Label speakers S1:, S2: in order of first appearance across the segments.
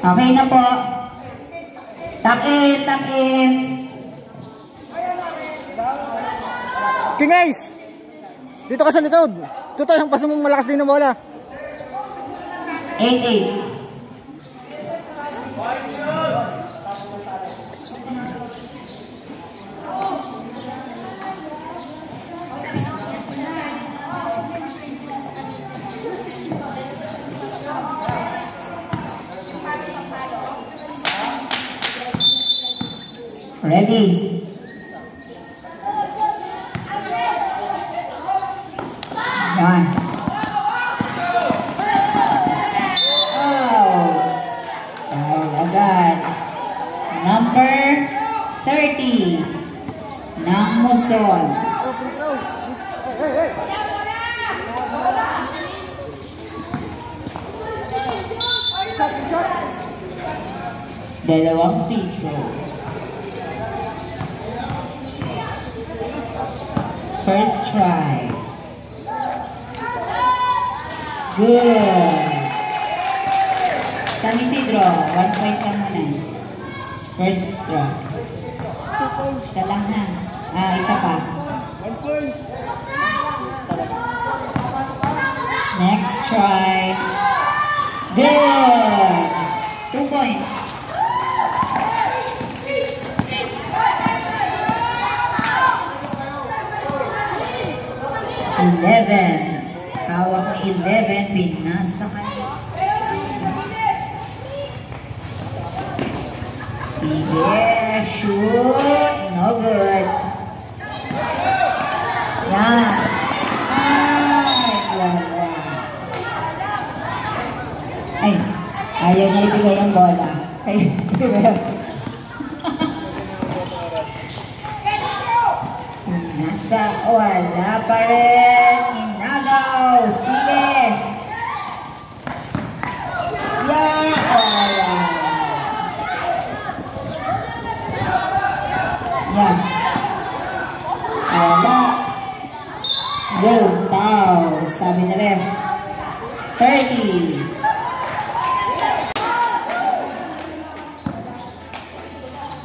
S1: Okay na po. Tuck in, tuck in.
S2: Okay guys! Dito ka sa likod. Ito tayo, paso mong malakas din na bola.
S1: 8-8. Ready? Yan. Oh. Ay, agad. Number 30. Ng Muson. Dalawang free throw. Good. San Isidro, one point ka muna. Eh. First draw. Isa lang ha. Ah, isa pa. One point. Next try. Good. Two points. Eleven. How 11 with nasa kanya. Sige, shoot. No good. Yan. Ay, wala. Ay, ayaw niya ibigay ang bola. Ay, Nasa wala pa rin. Inagaw. Sige. Yeah, wala. Yan. Wala. Will foul. Sabi na ref. 30.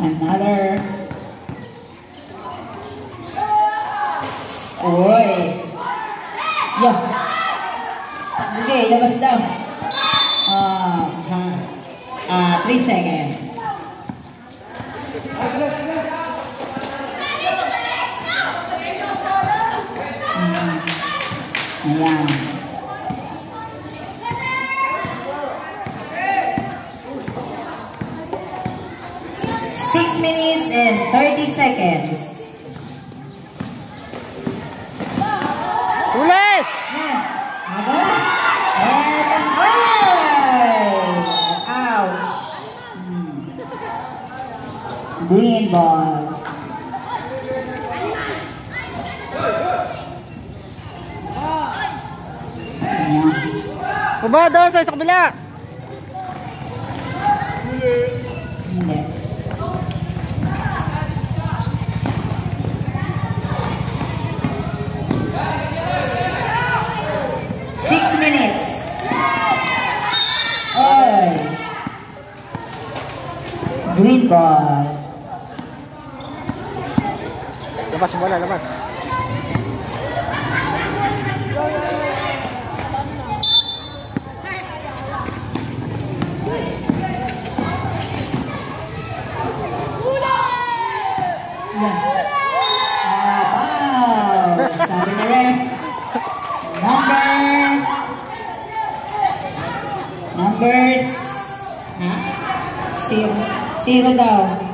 S1: Another. Oy. Yeah. Sige, labas daw. Ha. Ah, 3 seconds. Mm. Ayan. Six minutes and 30 seconds. Green ball.
S2: Baba doon sa sa kabila.
S1: Hindi. Six minutes. Oy. Green ball.
S2: Labas yung bola, labas.
S1: Yan. Wow. Sabi na ref. Number. Numbers. Ha? Zero. Zero daw.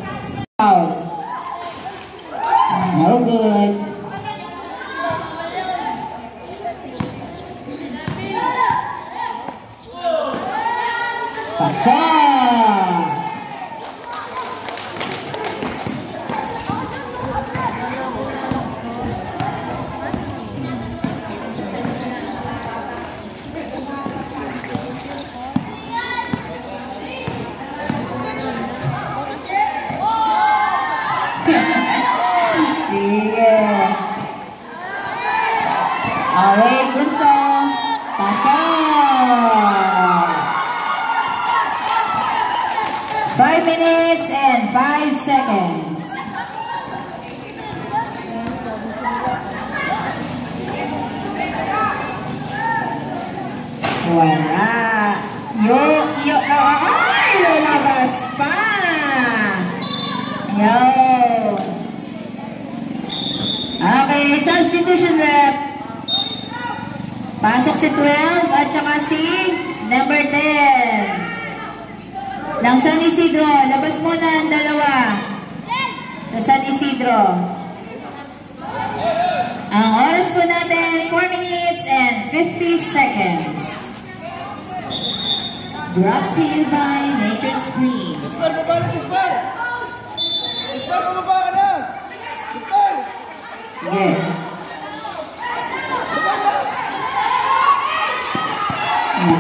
S1: passar. Yeah. All right. 5 seconds. Wala. Yo, yo, oh, ay, lumabas pa. Yo. Okay, substitution rep. Pasok si 12 at saka si number 10. Ng San Isidro, labas muna ang dalawa. Sa San Isidro. Ang oras po natin, 4 minutes and 50 seconds. Brought to you by Nature Spring.
S3: Dispar, baba na, Dispar! Dispar, bumaba ka na! Dispar!
S1: Sige.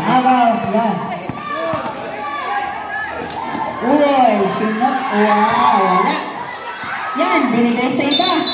S1: Araw, yan. Uy, sinok. Wow, wala. Yan, binigay sa iba.